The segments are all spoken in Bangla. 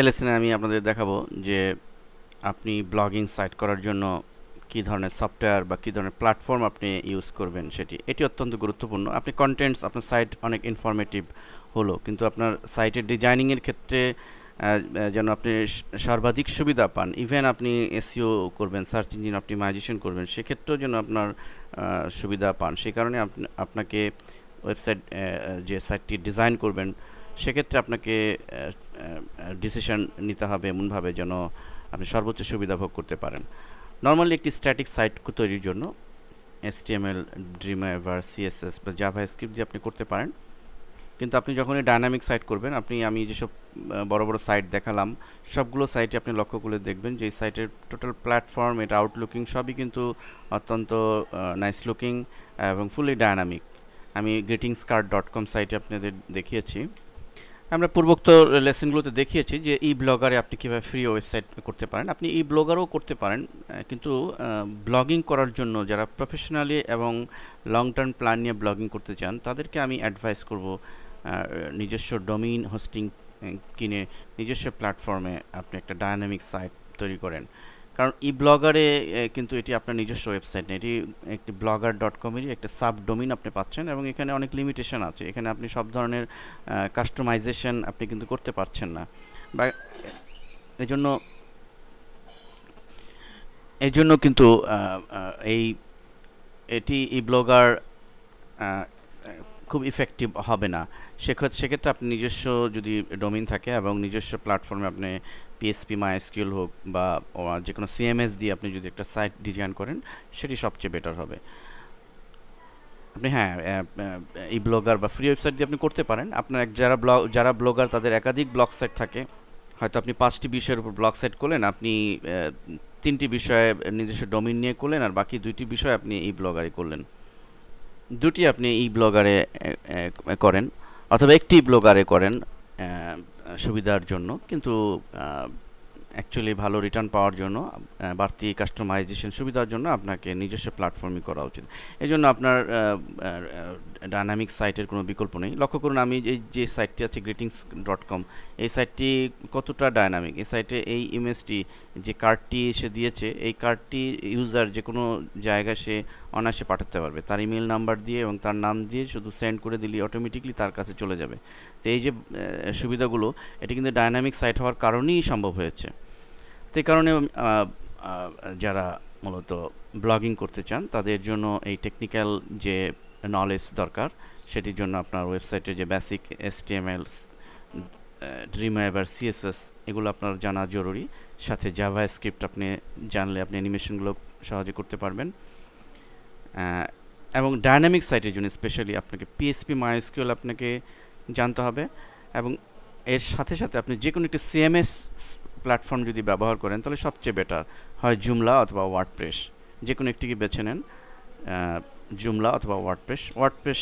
এলএসএনে আমি আপনাদের দেখাবো যে আপনি ব্লগিং সাইট করার জন্য কী ধরনের সফটওয়্যার বা কী ধরনের প্ল্যাটফর্ম আপনি ইউজ করবেন সেটি। এটি অত্যন্ত গুরুত্বপূর্ণ। আপনি কন্টেন্টস আপনার সাইট অনেক ইনফরমেটিভ হলো, কিন্তু আপনার সাইটের ডিজাইনিংয়ের ক্ষেত্রে যেন আপনি সর্বাধিক সুবিধা পান ইভেন আপনি এসিও করবেন সার্চ ইঞ্জিন অপটিমাইজেশন করবেন, সেক্ষেত্রেও যেন আপনার সুবিধা পান। সেই কারণে আপনাকে ওয়েবসাইট যে সাইটটি ডিজাইন করবেন, সেক্ষেত্রে আপনাকে ডিসিশন নিতে হবে এমনভাবে যেন আপনি সর্বোচ্চ সুবিধা ভোগ করতে পারেন। নর্মালি একটি স্ট্যাটিক সাইট তৈরির জন্য এসটিএমএল ড্রিমএভার সিএসএস বা জাভা স্ক্রিপ্ট দিয়ে আপনি করতে পারেন। কিন্তু আপনি যখনই ডায়নামিক সাইট করবেন, আপনি আমি যেসব বড় বড় সাইট দেখালাম, সবগুলো সাইটে আপনি লক্ষ্য করে দেখবেন যে সাইটের টোটাল প্ল্যাটফর্ম এটা আউটলুকিং সবই কিন্তু অত্যন্ত নাইস লুকিং এবং ফুলি ডায়নামিক আমি গ্রিটিংস কার্ড ডট কম সাইটে আপনাদের দেখিয়েছি। আমরা পূর্বোক্ত লেসনগুলোতে দেখিয়েছি যে ই ব্লগারে আপনি কীভাবে ফ্রি ওয়েবসাইট করতে পারেন। আপনি ই ব্লগারও করতে পারেন কিন্তু ব্লগিং করার জন্য যারা প্রফেশনালি এবং লং টার্ম প্ল্যান নিয়ে ব্লগিং করতে চান, তাদেরকে আমি অ্যাডভাইস করব নিজস্ব ডোমিন হোস্টিং কিনে নিজস্ব প্ল্যাটফর্মে আপনি একটা ডায়নামিক সাইট তৈরি করেন। কারণ ই ব্লগারে কিন্তু এটি আপনার নিজস্ব ওয়েবসাইট না এটি একটি ব্লগার ডট কমেরই একটা সাব ডোমিন আপনি পাচ্ছেন এবং এখানে অনেক লিমিটেশন আছে। এখানে আপনি সব ধরনের কাস্টমাইজেশন আপনি কিন্তু করতে পারছেন না। বা এই জন্য এই জন্য কিন্তু এই, এটি ই ব্লগার খুব ইফেক্টিভ হবে না। সেক্ষেত্রে সেক্ষেত্রে আপনি নিজস্ব যদি ডোমিন থাকে এবং নিজস্ব প্ল্যাটফর্মে আপনি পিএসপি মাইস্কিউল হোক বা যে কোনো সিএমএস দিয়ে আপনি যদি একটা সাইট ডিজাইন করেন, সেটি সবচেয়ে বেটার হবে। আপনি হ্যাঁ এই ব্লগার বা ফ্রি ওয়েবসাইট দিয়ে আপনি করতে পারেন। আপনার যারা ব্লগ যারা ব্লগার তাদের একাধিক ব্লগ সাইট থাকে। হয়তো আপনি পাঁচটি বিষয়ের উপর ব্লগ সেট করলেন, আপনি তিনটি বিষয়ে নিজস্ব ডোমিন নিয়ে করলেন, আর বাকি দুইটি বিষয় আপনি এই ব্লগারে করলেন। দুটি আপনি এই ব্লগারে করেন, অথবা একটি ব্লগারে করেন সুবিধার জন্য। কিন্তু অ্যাকচুয়ালি ভালো রিটার্ন পাওয়ার জন্য বাড়তি কাস্টমাইজেশন সুবিধার জন্য আপনাকে নিজস্ব প্ল্যাটফর্মই করা উচিত। এই জন্য আপনার ডায়নামিক সাইটের কোনো বিকল্প নেই। লক্ষ্য করুন, আমি এই যে সাইটটি আছে গ্রিটিংস ডট কম এই সাইটটি কতটা ডায়নামিক এই সাইটে এই ইমেজটি যে কার্ডটি সে দিয়েছে, এই কার্ডটি ইউজার যে কোনো জায়গায় সে অনায়াসে পাঠাতে পারবে। তার ইমেল নাম্বার দিয়ে এবং তার নাম দিয়ে শুধু সেন্ড করে দিলে অটোমেটিকলি তার কাছে চলে যাবে। তো এই যে সুবিধাগুলো, এটি কিন্তু ডায়নামিক সাইট হওয়ার কারণেই সম্ভব হয়েছে। তো কারণে যারা মূলত ব্লগিং করতে চান, তাদের জন্য এই টেকনিক্যাল যে নলেজ দরকার, সেটির জন্য আপনার ওয়েবসাইটে যে basic S T M L dream এবার সিএসএস এগুলো আপনার জানা জরুরি। সাথে জাভা স্ক্রিপ্ট আপনি জানলে আপনি অ্যানিমেশনগুলো সহজে করতে পারবেন। এবং ডায়নামিক সাইটের জন্য স্পেশালি আপনাকে পিএসপি মাইস্কিউল আপনাকে জানতে হবে। এবং এর সাথে সাথে আপনি যে কোনো একটি সিএমএস প্ল্যাটফর্ম যদি ব্যবহার করেন, তাহলে সবচেয়ে বেটার হয় জুমলা অথবা ওয়ার্ডপ্রেস যে কোনো একটিকে বেছে নেন জুমলা অথবা ওয়ার্ডপ্রেস ওয়ার্ডপ্রেস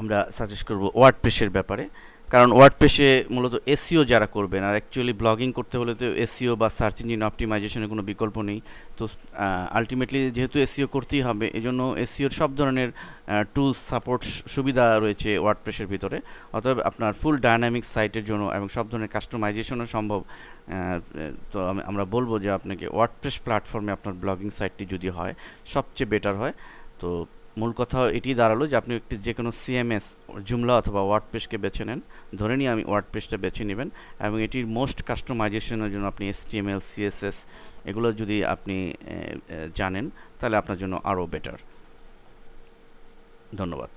আমরা সাজেস্ট করব ওয়ার্ডপ্রেসের ব্যাপারে। কারণ ওয়ার্ডপ্রেসে মূলত এসিও যারা করবেন, আর অ্যাকচুয়ালি ব্লগিং করতে হলে তো এসিও বা সার্চ ইঞ্জিন অপটিমাইজেশনের কোনো বিকল্প নেই। তো আলটিমেটলি যেহেতু এসিও করতেই হবে এই জন্য এসিওর সব ধরনের টুলস সাপোর্ট সুবিধা রয়েছে ওয়ার্ডপ্রেসের ভিতরে। অতএব আপনার ফুল ডায়নামিক সাইটের জন্য এবং সব ধরনের কাস্টমাইজেশনও সম্ভব তো আমরা বলব যে আপনাকে ওয়ার্ডপ্রেস প্ল্যাটফর্মে আপনার ব্লগিং সাইটটি যদি হয়, সবচেয়ে বেটার হয়। তো মূল কথা এটি দাঁড়াল যে আপনি একটি যে কোনো সিএমএস জুমলা অথবা ওয়ার্ড পেজকে বেছে নেন। ধরে নিয়ে আমি ওয়ার্ডপ্রেসটা বেছে নেবেন এবং এটির মোস্ট কাস্টমাইজেশনের জন্য আপনি এসটিএমএল সিএসএস এগুলো যদি আপনি জানেন তাহলে আপনার জন্য আরও বেটার ধন্যবাদ।